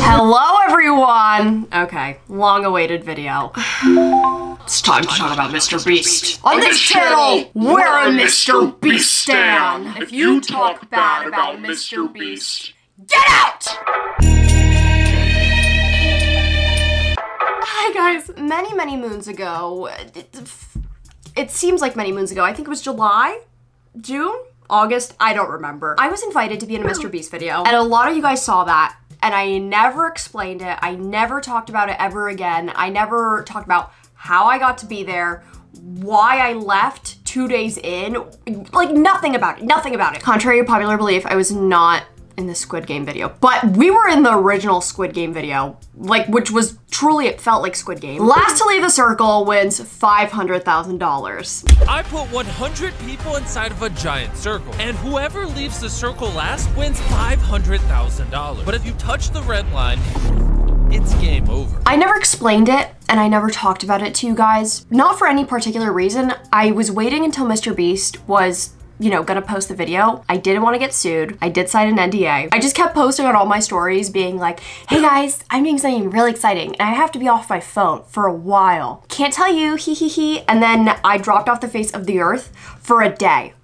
Hello everyone! Okay, long awaited video. It's time to talk about Mr. Beast. On this channel, we're a Mr. Beast stan. If you talk bad about Mr. Beast, get out! Hi guys, many, many moons ago, it, it seems like many moons ago, I think it was July? June? August? I don't remember. I was invited to be in a Mr. Beast video, and a lot of you guys saw that, and I never explained it. I never talked about it ever again. I never talked about how I got to be there, why I left two days in, like nothing about it, nothing about it. Contrary to popular belief, I was not in the Squid Game video, but we were in the original Squid Game video, like, which was truly, it felt like Squid Game. Last to leave the circle wins $500,000. I put 100 people inside of a giant circle, and whoever leaves the circle last wins $500,000. But if you touch the red line, it's game over. I never explained it and I never talked about it to you guys. Not for any particular reason. I was waiting until Mr. Beast was you know, gonna post the video. I didn't want to get sued. I did sign an NDA. I just kept posting on all my stories being like, hey guys, I'm doing something really exciting and I have to be off my phone for a while. Can't tell you, hee hee hee. And then I dropped off the face of the earth for a day.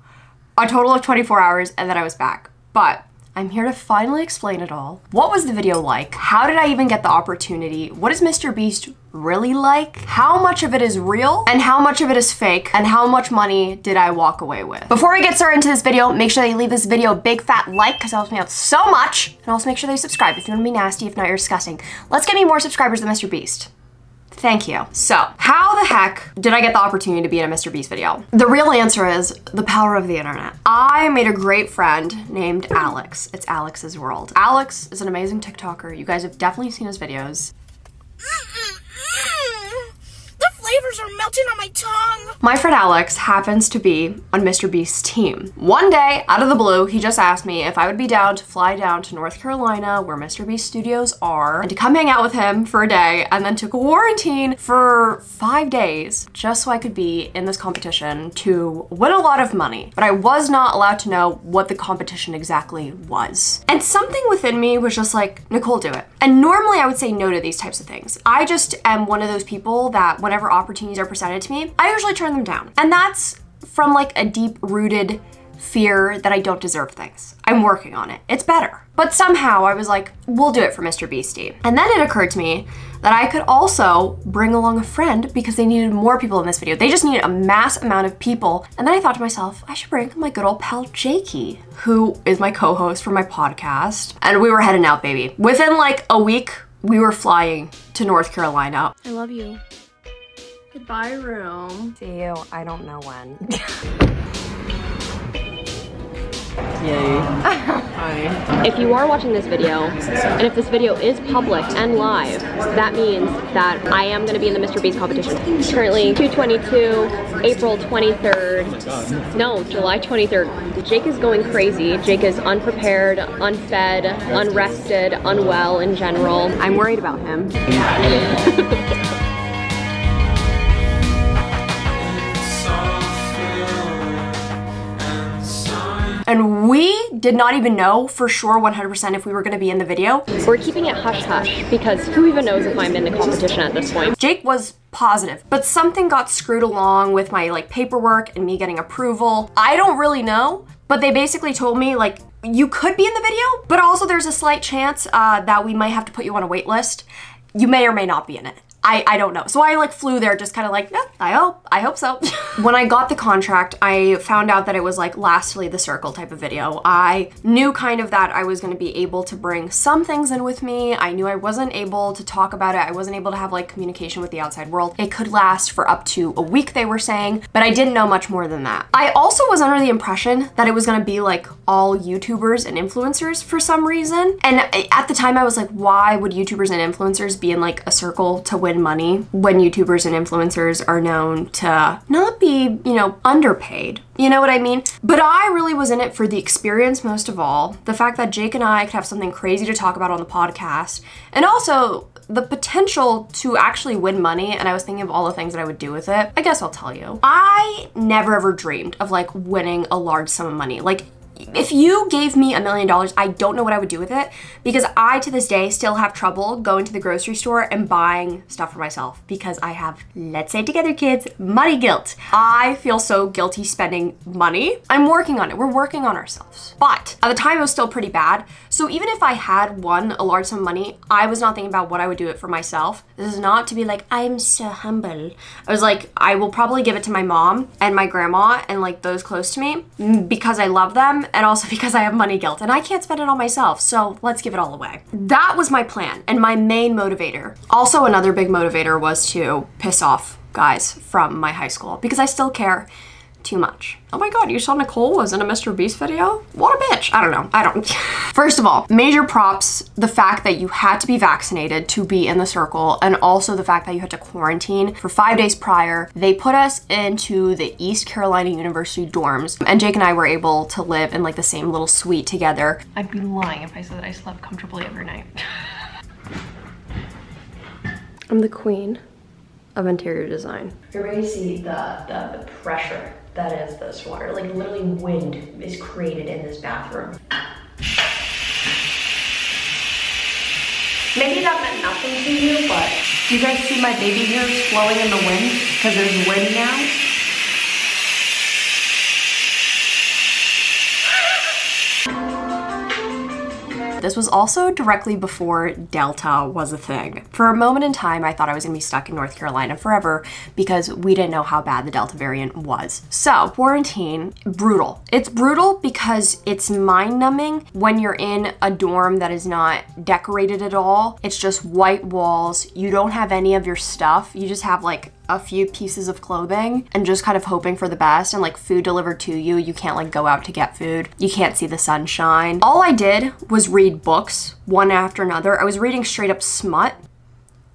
A total of 24 hours and then I was back. But I'm here to finally explain it all. What was the video like? How did I even get the opportunity? What is Mr. Beast really like? How much of it is real and how much of it is fake and how much money did I walk away with? Before we get started into this video, make sure that you leave this video a big fat like because it helps me out so much. And also make sure that you subscribe if you want to be nasty, if not you're disgusting. Let's get me more subscribers than Mr. Beast. Thank you. So, how the heck did I get the opportunity to be in a Mr. Beast video? The real answer is the power of the internet. I made a great friend named Alex. It's Alex's World. Alex is an amazing TikToker. You guys have definitely seen his videos. Flavors are melting on my tongue. My friend Alex happens to be on Mr. Beast's team. One day, out of the blue, he just asked me if I would be down to fly down to North Carolina, where Mr. Beast studios are, and to come hang out with him for a day, and then took a quarantine for five days, just so I could be in this competition to win a lot of money. But I was not allowed to know what the competition exactly was. And something within me was just like, Nicole, do it. And normally I would say no to these types of things. I just am one of those people that whenever opportunities are presented to me, I usually turn them down. And that's from like a deep rooted fear that I don't deserve things. I'm working on it. It's better. But somehow I was like, we'll do it for Mr. Beastie. And then it occurred to me that I could also bring along a friend because they needed more people in this video. They just needed a mass amount of people. And then I thought to myself, I should bring my good old pal Jakey, who is my co-host for my podcast. And we were heading out, baby. Within like a week, we were flying to North Carolina. I love you. Goodbye, room. See you, I don't know when. Yay. Hi. If you are watching this video, and if this video is public and live, that means that I am going to be in the Mr. Beast competition. Currently, 222, April 23rd, no, July 23rd. Jake is going crazy. Jake is unprepared, unfed, unrested, unwell in general. I'm worried about him. and we did not even know for sure 100% if we were gonna be in the video. We're keeping it hush hush because who even knows if I'm in the competition at this point. Jake was positive, but something got screwed along with my like paperwork and me getting approval. I don't really know, but they basically told me like, you could be in the video, but also there's a slight chance uh, that we might have to put you on a wait list. You may or may not be in it. I, I don't know. So I like flew there just kind of like, yeah, I hope, I hope so. when I got the contract, I found out that it was like lastly the circle type of video. I knew kind of that I was going to be able to bring some things in with me. I knew I wasn't able to talk about it. I wasn't able to have like communication with the outside world. It could last for up to a week, they were saying, but I didn't know much more than that. I also was under the impression that it was going to be like all YouTubers and influencers for some reason. And eh, at the time I was like, why would YouTubers and influencers be in like a circle to win money when YouTubers and influencers are known to not be, you know, underpaid. You know what I mean? But I really was in it for the experience most of all. The fact that Jake and I could have something crazy to talk about on the podcast. And also the potential to actually win money and I was thinking of all the things that I would do with it. I guess I'll tell you. I never ever dreamed of like winning a large sum of money. Like if you gave me a million dollars, I don't know what I would do with it because I to this day still have trouble going to the grocery store and buying stuff for myself because I have, let's say together kids, money guilt. I feel so guilty spending money. I'm working on it. We're working on ourselves. But at the time it was still pretty bad. So even if I had won a large sum of money, I was not thinking about what I would do it for myself. This is not to be like, I'm so humble. I was like, I will probably give it to my mom and my grandma and like those close to me mm, because I love them and also because I have money guilt and I can't spend it on myself. So let's give it all away. That was my plan and my main motivator. Also, another big motivator was to piss off guys from my high school because I still care too much. Oh my god, you saw Nicole was in a Mr. Beast video? What a bitch. I don't know. I don't. First of all, major props the fact that you had to be vaccinated to be in the circle and also the fact that you had to quarantine for five days prior. They put us into the East Carolina University dorms and Jake and I were able to live in like the same little suite together. I'd be lying if I said that I slept comfortably every night. I'm the queen of interior design. You're ready to see the, the, the pressure that is this water. Like literally wind is created in this bathroom. Maybe that meant nothing to you, but do you guys see my baby hairs flowing in the wind? Because there's wind now. This was also directly before Delta was a thing. For a moment in time, I thought I was gonna be stuck in North Carolina forever because we didn't know how bad the Delta variant was. So, quarantine, brutal. It's brutal because it's mind numbing when you're in a dorm that is not decorated at all. It's just white walls. You don't have any of your stuff. You just have like a few pieces of clothing and just kind of hoping for the best and like food delivered to you. You can't like go out to get food. You can't see the sunshine. All I did was read books one after another. I was reading straight up smut.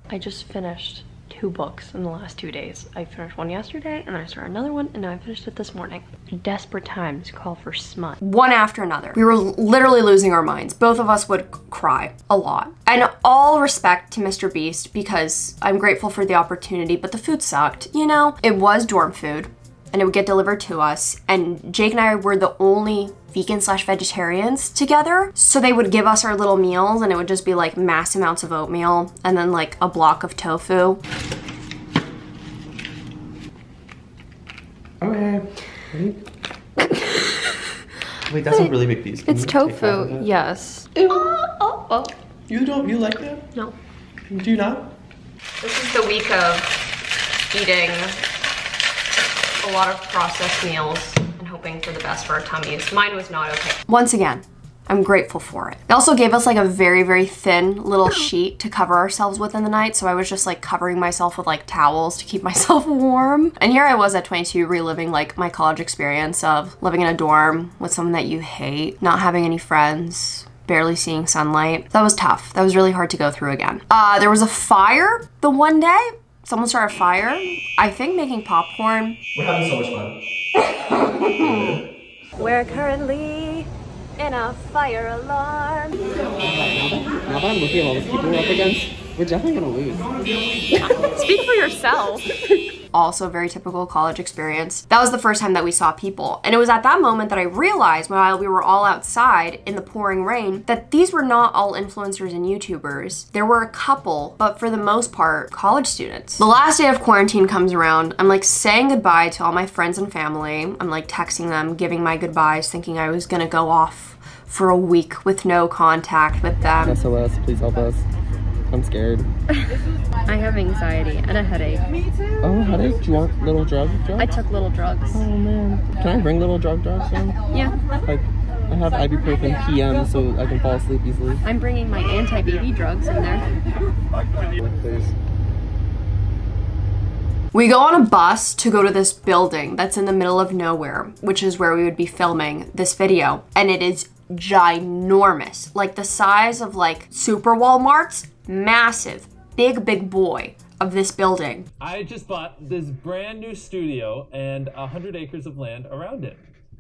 I just finished two books in the last two days. I finished one yesterday and then I started another one and now I finished it this morning. Desperate times call for smut. One after another. We were literally losing our minds. Both of us would cry a lot. And all respect to Mr. Beast because I'm grateful for the opportunity, but the food sucked. You know, it was dorm food and it would get delivered to us. And Jake and I were the only vegan slash vegetarians together. So they would give us our little meals and it would just be like mass amounts of oatmeal and then like a block of tofu. Okay. Ready? Wait, that's a really big piece. Can It's you take half of tofu, it? yes. Oh, oh. oh. You don't, you like that? No. Do you not? This is the week of eating a lot of processed meals and hoping for the best for our tummies. Mine was not okay. Once again, I'm grateful for it. They also gave us like a very, very thin little sheet to cover ourselves with in the night. So I was just like covering myself with like towels to keep myself warm. And here I was at 22 reliving like my college experience of living in a dorm with someone that you hate, not having any friends, barely seeing sunlight. That was tough. That was really hard to go through again. Uh, there was a fire the one day. Someone start a fire. I think making popcorn. We're having so much fun. We're currently in a fire alarm. Now that I'm looking at all the people we're up against, we're definitely gonna lose. Speak for yourself. also very typical college experience. That was the first time that we saw people. And it was at that moment that I realized while we were all outside in the pouring rain that these were not all influencers and YouTubers. There were a couple, but for the most part, college students. The last day of quarantine comes around. I'm like saying goodbye to all my friends and family. I'm like texting them, giving my goodbyes, thinking I was gonna go off for a week with no contact with them. SOS, please help us. I'm scared. I have anxiety and a headache. Me too. Oh, headache? Do you want little drug drugs? I took little drugs. Oh man. Can I bring little drug drugs in? Yeah. Like, I have ibuprofen PM so I can fall asleep easily. I'm bringing my anti-baby drugs in there. Please. We go on a bus to go to this building that's in the middle of nowhere, which is where we would be filming this video. And it is ginormous, like the size of like super Walmarts, massive, big, big boy of this building. I just bought this brand new studio and 100 acres of land around it.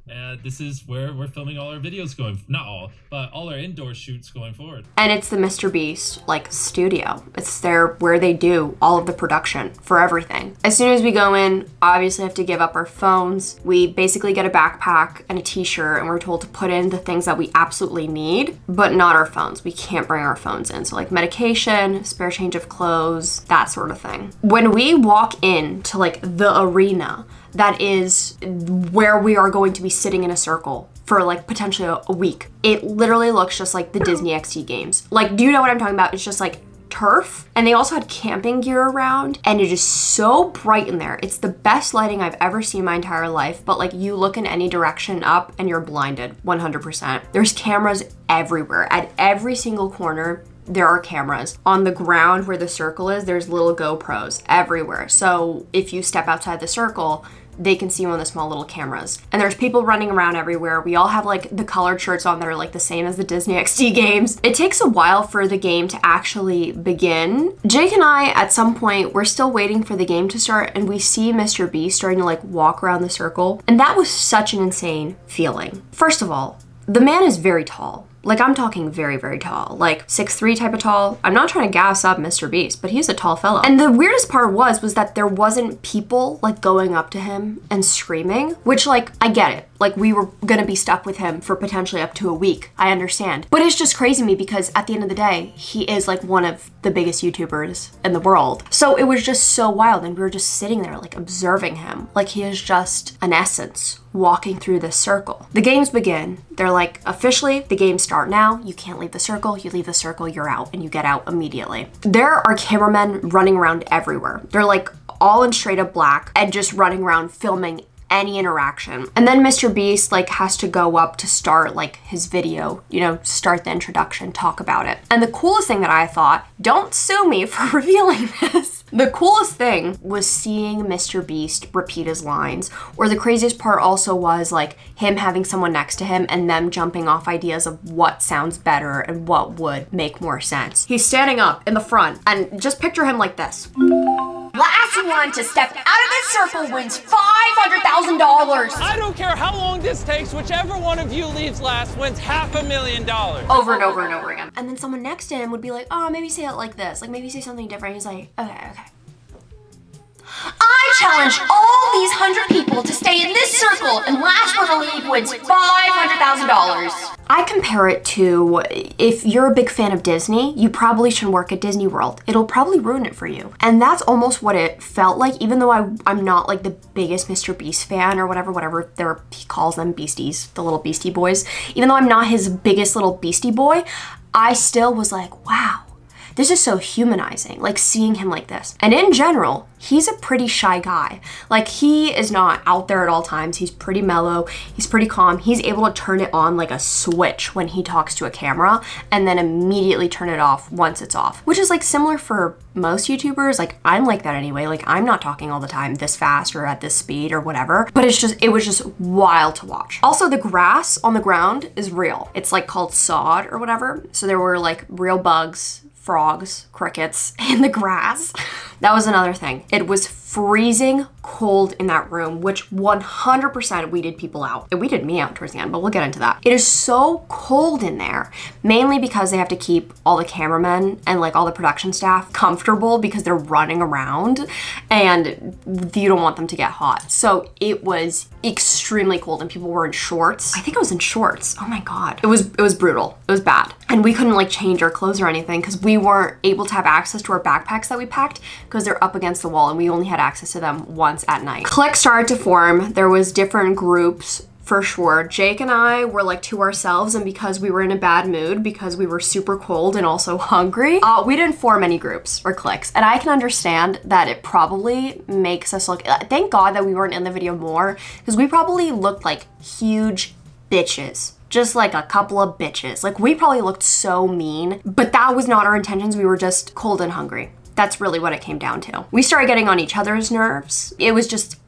And this is where we're filming all our videos going. Not all, but all our indoor shoots going forward. And it's the Mr. Beast like studio. It's there where they do all of the production for everything. As soon as we go in, obviously have to give up our phones. We basically get a backpack and a t-shirt and we're told to put in the things that we absolutely need, but not our phones. We can't bring our phones in. So like medication, spare change of clothes, that sort of thing. When we walk in to like the arena, that is where we are going to be sitting in a circle for like potentially a, week. It literally looks just like the Disney XD games. Like, do you know what I'm talking about? It's just like turf and they also had camping gear around and it is so bright in there it's the best lighting i've ever seen my entire life but like you look in any direction up and you're blinded 100% there's cameras everywhere at every single corner there are cameras. On the ground where the circle is, there's little GoPros everywhere. So if you step outside the circle, they can see you on the small little cameras. And there's people running around everywhere. We all have like the colored shirts on that are like the same as the Disney XD games. It takes a while for the game to actually begin. Jake and I, at some point, we're still waiting for the game to start and we see Mr. Beast starting to like walk around the circle. And that was such an insane feeling. First of all, the man is very tall. Like I'm talking very, very tall, like six three type of tall. I'm not trying to gas up Mr. Beast, but he's a tall fellow. And the weirdest part was, was that there wasn't people like going up to him and screaming, which like, I get it. Like we were gonna be stuck with him for potentially up to a week. I understand. But it's just crazy to me because at the end of the day, he is like one of the biggest YouTubers in the world. So it was just so wild and we were just sitting there like observing him. Like he is just an essence walking through this circle. The games begin. They're like, officially, the games start now. You can't leave the circle. You leave the circle, you're out, and you get out immediately. There are cameramen running around everywhere. They're like all in straight up black and just running around filming any interaction. And then Mr. Beast like has to go up to start like his video, you know, start the introduction, talk about it. And the coolest thing that I thought, don't sue me for revealing this. The coolest thing was seeing Mr. Beast repeat his lines, or the craziest part also was like him having someone next to him and them jumping off ideas of what sounds better and what would make more sense. He's standing up in the front and just picture him like this. Last one to step out of this circle wins $500,000. I don't care how long this takes, whichever one of you leaves last wins half a million dollars. Over and over and over again. And then someone next to him would be like, oh, maybe say it like this. Like maybe say something different. He's like, okay, okay. I challenge all these hundred people to stay in this circle and last one to leave wins $500,000. I compare it to if you're a big fan of Disney, you probably shouldn't work at Disney World. It'll probably ruin it for you. And that's almost what it felt like, even though I, I'm not like the biggest Mr. Beast fan or whatever, whatever he calls them beasties, the little beastie boys. Even though I'm not his biggest little beastie boy, I still was like, wow, this is so humanizing, like seeing him like this. And in general, he's a pretty shy guy. Like he is not out there at all times. He's pretty mellow. He's pretty calm. He's able to turn it on like a switch when he talks to a camera and then immediately turn it off once it's off, which is like similar for most YouTubers. Like I'm like that anyway. Like I'm not talking all the time this fast or at this speed or whatever, but it's just, it was just wild to watch. Also the grass on the ground is real. It's like called sod or whatever. So there were like real bugs frogs, crickets in the grass. That was another thing. It was freezing cold in that room, which 100% weeded people out. It weeded me out towards the end, but we'll get into that. It is so cold in there, mainly because they have to keep all the cameramen and like all the production staff comfortable because they're running around and you don't want them to get hot. So it was extremely cold and people were in shorts. I think I was in shorts. Oh my God. It was, it was brutal. It was bad. And we couldn't like change our clothes or anything because we weren't able to have access to our backpacks that we packed because they're up against the wall and we only had access to them once at night. Cliques started to form. There was different groups for sure. Jake and I were like to ourselves and because we were in a bad mood, because we were super cold and also hungry, uh, we didn't form any groups or cliques. And I can understand that it probably makes us look, uh, thank God that we weren't in the video more because we probably looked like huge bitches just like a couple of bitches. Like we probably looked so mean, but that was not our intentions. We were just cold and hungry. That's really what it came down to. We started getting on each other's nerves. It was just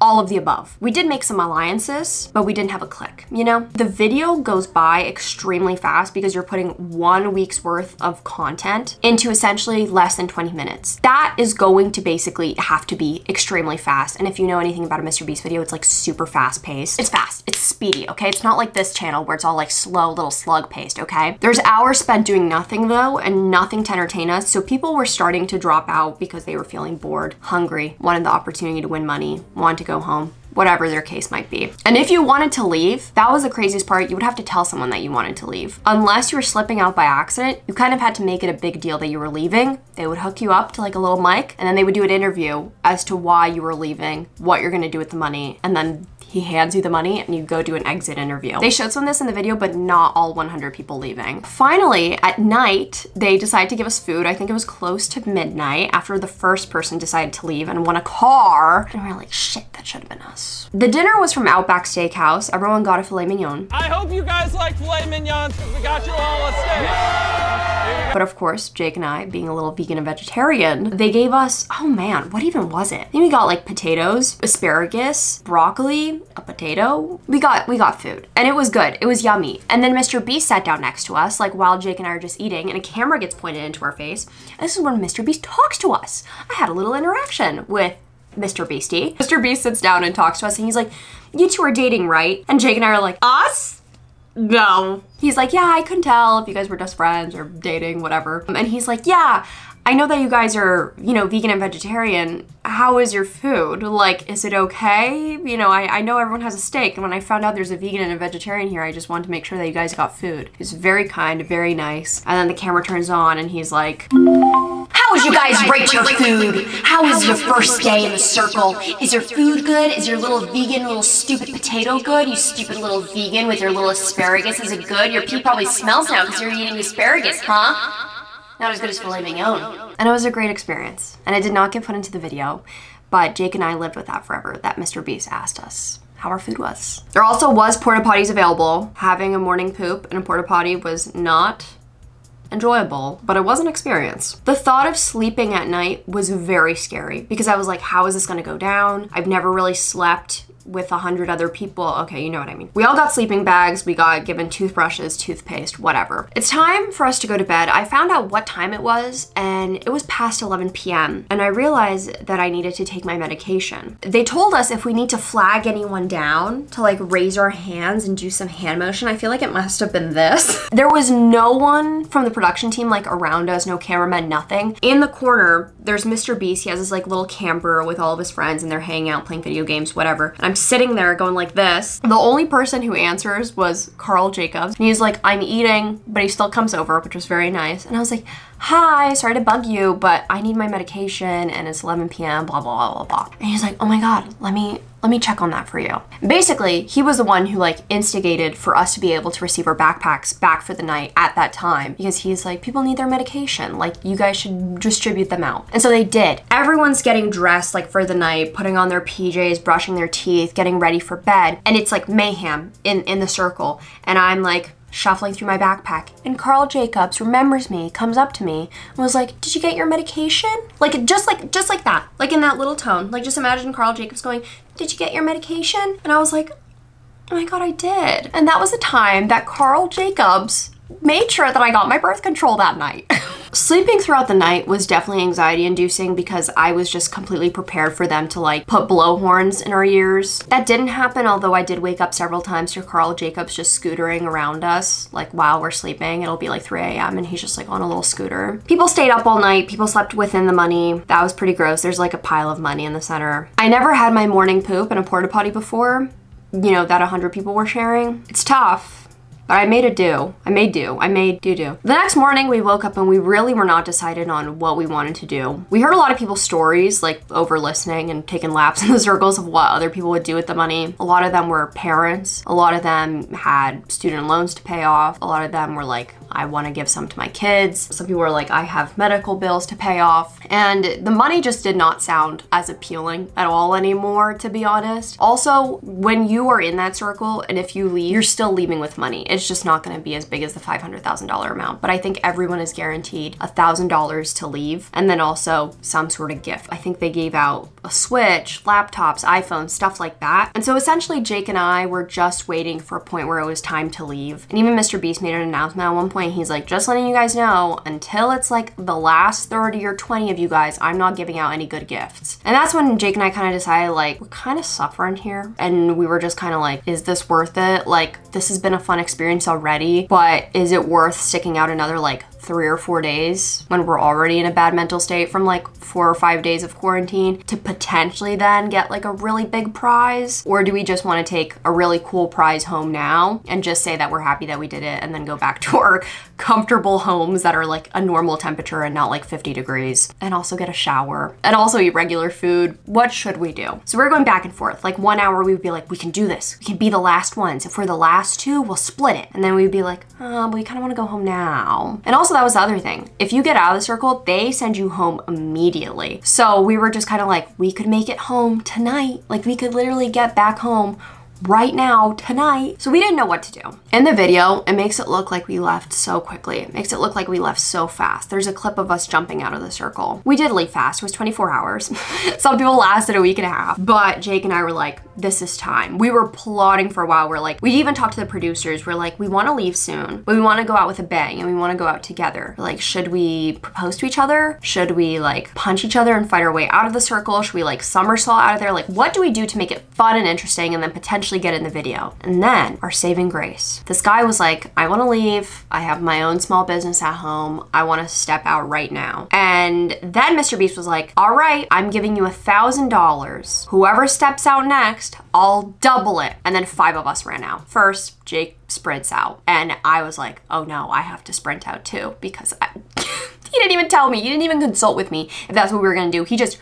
all of the above. We did make some alliances, but we didn't have a click, you know? The video goes by extremely fast because you're putting one week's worth of content into essentially less than 20 minutes. That is going to basically have to be extremely fast. And if you know anything about a Mr. Beast video, it's like super fast paced. It's fast, it's speedy, okay? It's not like this channel where it's all like slow little slug paced, okay? There's hours spent doing nothing though and nothing to entertain us. So people were starting to drop out because they were feeling bored, hungry, wanted the opportunity to win money, wanted to go home whatever their case might be. And if you wanted to leave, that was the craziest part, you would have to tell someone that you wanted to leave. Unless you were slipping out by accident, you kind of had to make it a big deal that you were leaving. They would hook you up to like a little mic and then they would do an interview as to why you were leaving, what you're gonna do with the money, and then he hands you the money and you go do an exit interview. They showed some of this in the video, but not all 100 people leaving. Finally, at night, they decided to give us food. I think it was close to midnight after the first person decided to leave and won a car. And we we're like, shit, that should have been us. The dinner was from Outback Steakhouse. Everyone got a filet mignon. I hope you guys like filet mignons because we got you all. But of course, Jake and I, being a little vegan and vegetarian, they gave us, oh man, what even was it? Then we got like potatoes, asparagus, broccoli, a potato. We got we got food. And it was good. It was yummy. And then Mr. Beast sat down next to us, like while Jake and I are just eating, and a camera gets pointed into our face. And this is when Mr. Beast talks to us. I had a little interaction with Mr. Beastie. Mr. Beast sits down and talks to us and he's like, You two are dating, right? And Jake and I are like, Us? No. He's like, Yeah, I couldn't tell if you guys were just friends or dating, whatever. And he's like, Yeah, I know that you guys are, you know, vegan and vegetarian. How is your food? Like, is it okay? You know, I, I know everyone has a steak, and when I found out there's a vegan and a vegetarian here, I just wanted to make sure that you guys got food. He's very kind, very nice. And then the camera turns on, and he's like, How would you guys rate your food? How was your first day in the circle? Is your food good? Is your little vegan, little stupid potato good? You stupid little vegan with your little asparagus, is it good? Your pee probably smells now because you're eating asparagus, huh? Not as good as filet mignon. And it was a great experience. And it did not get put into the video, but Jake and I lived with that forever, that Mr. Beast asked us how our food was. There also was porta potties available. Having a morning poop in a porta potty was not enjoyable, but it was an experience. The thought of sleeping at night was very scary because I was like, how is this gonna go down? I've never really slept with a hundred other people. Okay, you know what I mean. We all got sleeping bags, we got given toothbrushes, toothpaste, whatever. It's time for us to go to bed. I found out what time it was and it was past 11 p.m. and I realized that I needed to take my medication. They told us if we need to flag anyone down to like raise our hands and do some hand motion. I feel like it must have been this. there was no one from the production team like around us, no cameramen, nothing. In the corner, there's Mr. Beast. He has this like little camper with all of his friends and they're hanging out playing video games, whatever. And I'm sitting there going like this. The only person who answers was Karl Jacobs. And he's like, I'm eating, but he still comes over, which was very nice. And I was like, hi, sorry to bug you, but I need my medication and it's 11 p.m., blah, blah, blah, blah, blah. And he's like, oh my God, let me, let me check on that for you. Basically, he was the one who like instigated for us to be able to receive our backpacks back for the night at that time because he's like, people need their medication. Like, you guys should distribute them out. And so they did. Everyone's getting dressed like for the night, putting on their PJs, brushing their teeth, getting ready for bed. And it's like mayhem in, in the circle. And I'm like, shuffling through my backpack. And Karl Jacobs remembers me, comes up to me, and was like, Did you get your medication? Like just like just like that. Like in that little tone. Like just imagine Karl Jacobs going, Did you get your medication? And I was like, Oh my god, I did. And that was the time that Karl Jacobs made sure that I got my birth control that night. Sleeping throughout the night was definitely anxiety inducing because I was just completely prepared for them to like put blowhorns in our ears. That didn't happen, although I did wake up several times to Karl Jacobs just scootering around us, like while we're sleeping. It'll be like 3 a.m. and he's just like on a little scooter. People stayed up all night, people slept within the money. That was pretty gross. There's like a pile of money in the center. I never had my morning poop in a porta potty before, you know, that 100 people were sharing. It's tough but I made a do. I made do. I made do do. The next morning we woke up and we really were not decided on what we wanted to do. We heard a lot of people's stories, like over listening and taking laps in the circles of what other people would do with the money. A lot of them were parents. A lot of them had student loans to pay off. A lot of them were like, I want to give some to my kids. Some people were like, I have medical bills to pay off. And the money just did not sound as appealing at all anymore, to be honest. Also, when you are in that circle and if you leave, you're still leaving with money it's just not gonna be as big as the $500,000 amount. But I think everyone is guaranteed $1,000 to leave and then also some sort of gift. I think they gave out a Switch, laptops, iPhones, stuff like that. And so essentially Jake and I were just waiting for a point where it was time to leave. And even Mr. Beast made an announcement at one point. He's like, just letting you guys know, until it's like the last 30 or 20 of you guys, I'm not giving out any good gifts. And that's when Jake and I kind of decided like, we're kind of suffering here. And we were just kind of like, is this worth it? Like, this has been a fun experience already, but is it worth sticking out another like three or four days when we're already in a bad mental state from like four or five days of quarantine to potentially then get like a really big prize? Or do we just want to take a really cool prize home now and just say that we're happy that we did it and then go back to our comfortable homes that are like a normal temperature and not like 50 degrees and also get a shower and also eat regular food? What should we do? So we're going back and forth. Like one hour we would be like, we can do this. We can be the last ones. If we're the last two, we'll split it. And then we'd be like, oh, but we kind of want to go home now. And also that was the other thing. If you get out of the circle, they send you home immediately. So we were just kind of like, we could make it home tonight. Like we could literally get back home right now, tonight. So we didn't know what to do. In the video, it makes it look like we left so quickly. It makes it look like we left so fast. There's a clip of us jumping out of the circle. We did leave fast. It was 24 hours. Some people lasted a week and a half. But Jake and I were like, this is time. We were plotting for a while. We're like, we even talked to the producers. We're like, we want to leave soon, but we want to go out with a bang and we want to go out together. Like, should we propose to each other? Should we like punch each other and fight our way out of the circle? Should we like somersault out of there? Like, what do we do to make it fun and interesting and then potentially get in the video? And then our saving grace. This guy was like, I want to leave. I have my own small business at home. I want to step out right now. And then Mr. Beast was like, all right, I'm giving you a thousand dollars. Whoever steps out next, I'll double it. And then five of us ran out. First, Jake sprints out. And I was like, oh no, I have to sprint out too because I, he didn't even tell me. He didn't even consult with me if that's what we were gonna do. He just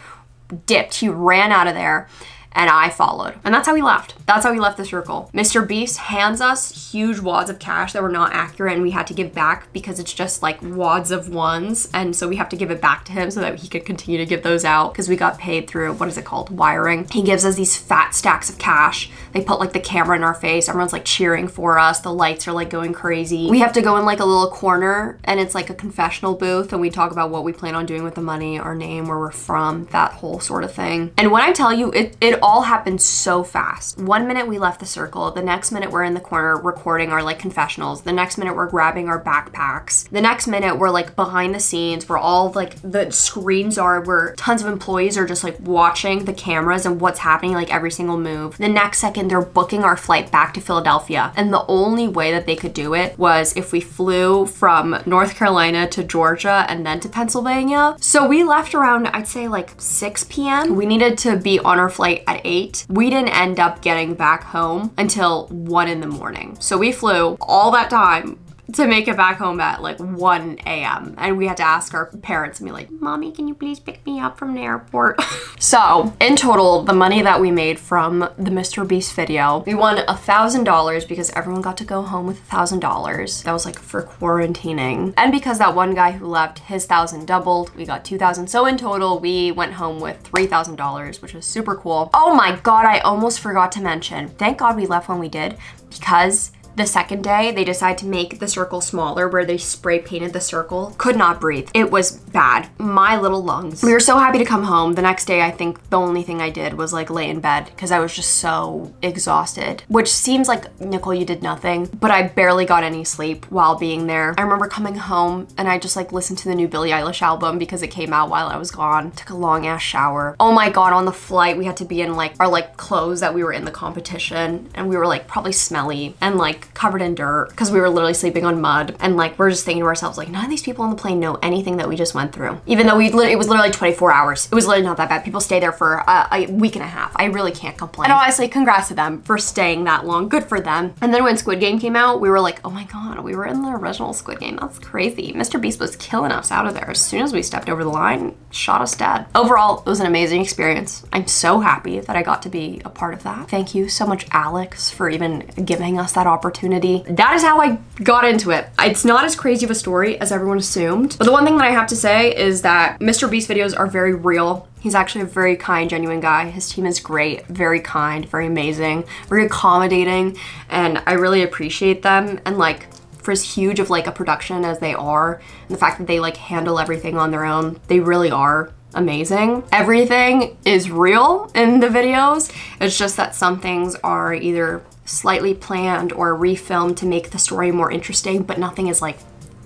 dipped. He ran out of there and I followed. And that's how we left. That's how we left the circle. Mr. Beast hands us huge wads of cash that were not accurate and we had to give back because it's just like wads of ones. And so we have to give it back to him so that he could continue to give those out because we got paid through, what is it called, wiring. He gives us these fat stacks of cash. They put like the camera in our face. Everyone's like cheering for us. The lights are like going crazy. We have to go in like a little corner and it's like a confessional booth and we talk about what we plan on doing with the money, our name, where we're from, that whole sort of thing. And when I tell you, it, it all happened so fast. One minute we left the circle, the next minute we're in the corner recording our like confessionals, the next minute we're grabbing our backpacks, the next minute we're like behind the scenes we're all like the screens are where tons of employees are just like watching the cameras and what's happening, like every single move. The next second they're booking our flight back to Philadelphia. And the only way that they could do it was if we flew from North Carolina to Georgia and then to Pennsylvania. So we left around, I'd say like 6 p.m. We needed to be on our flight at 8 we didn't end up getting back home until 1 in the morning. So we flew all that time to make it back home at like 1 a.m. And we had to ask our parents and be like, Mommy, can you please pick me up from the airport? so in total, the money that we made from the Mr. Beast video, we won a thousand dollars because everyone got to go home with a thousand dollars. That was like for quarantining. And because that one guy who left, his thousand doubled, we got 2,000. So in total, we went home with $3,000, which was super cool. Oh my God, I almost forgot to mention. Thank God we left when we did because the second day, they decided to make the circle smaller where they spray painted the circle. Could not breathe. It was bad. My little lungs. We were so happy to come home. The next day, I think the only thing I did was like lay in bed because I was just so exhausted, which seems like, Nicole, you did nothing, but I barely got any sleep while being there. I remember coming home and I just like listened to the new Billie Eilish album because it came out while I was gone. Took a long ass shower. Oh my God, on the flight, we had to be in like our like clothes that we were in the competition and we were like probably smelly and like covered in dirt because we were literally sleeping on mud. And like, we're just thinking to ourselves, like, none of these people on the plane know anything that we just went through. Even though we, it was literally 24 hours. It was literally not that bad. People stay there for a, a week and a half. I really can't complain. And honestly, congrats to them for staying that long. Good for them. And then when Squid Game came out, we were like, oh my God, we were in the original Squid Game. That's crazy. Mr. Beast was killing us out of there. As soon as we stepped over the line, shot us dead. Overall, it was an amazing experience. I'm so happy that I got to be a part of that. Thank you so much, Alex, for even giving us that opportunity opportunity. That is how I got into it. It's not as crazy of a story as everyone assumed. But the one thing that I have to say is that Mr. Beast videos are very real. He's actually a very kind, genuine guy. His team is great, very kind, very amazing, very accommodating, and I really appreciate them. And like, for as huge of like a production as they are, and the fact that they like handle everything on their own, they really are amazing. Everything is real in the videos. It's just that some things are either slightly planned or refilmed to make the story more interesting, but nothing is like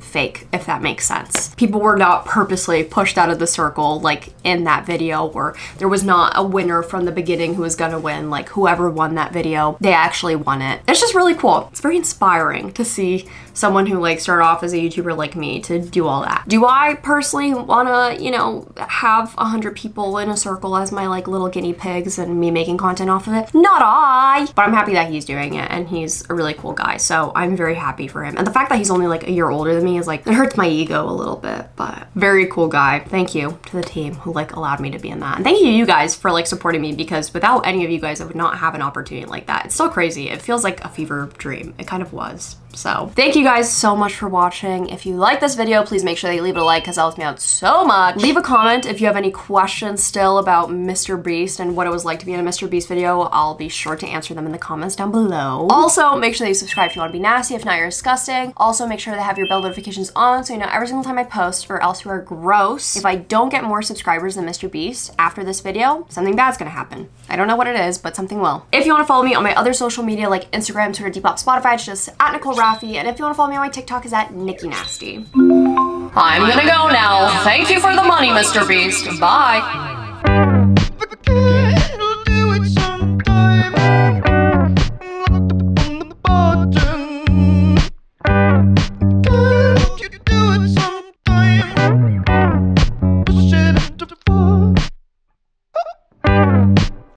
fake, if that makes sense. People were not purposely pushed out of the circle like in that video where there was not a winner from the beginning who was gonna win, like whoever won that video, they actually won it. It's just really cool. It's very inspiring to see someone who like started off as a YouTuber like me to do all that. Do I personally wanna, you know, have a hundred people in a circle as my like little guinea pigs and me making content off of it? Not I! But I'm happy that he's doing it and he's a really cool guy. So I'm very happy for him. And the fact that he's only like a year older than me is like, it hurts my ego a little bit, but very cool guy. Thank you to the team who like allowed me to be in that. And thank you you guys for like supporting me because without any of you guys, I would not have an opportunity like that. It's so crazy. It feels like a fever dream. It kind of was. So thank you guys so much for watching. If you like this video, please make sure that you leave it a like because that helps me out so much. Leave a comment if you have any questions still about Mr. Beast and what it was like to be in a Mr. Beast video. I'll be sure to answer them in the comments down below. Also, make sure that you subscribe if you want to be nasty. If not, you're disgusting. Also, make sure to have your bell notifications on so you know every single time I post or else you are gross. If I don't get more subscribers than Mr. Beast after this video, something bad's gonna happen. I don't know what it is, but something will. If you want to follow me on my other social media like Instagram, Twitter, Depop, Spotify, it's just at Nicole Rafiee, and if you want to follow me on my TikTok is at Nikki Nasty. I'm gonna go now. Thank you for the money, Mr. Beast. Bye. Do it sometime. Locked up on the border.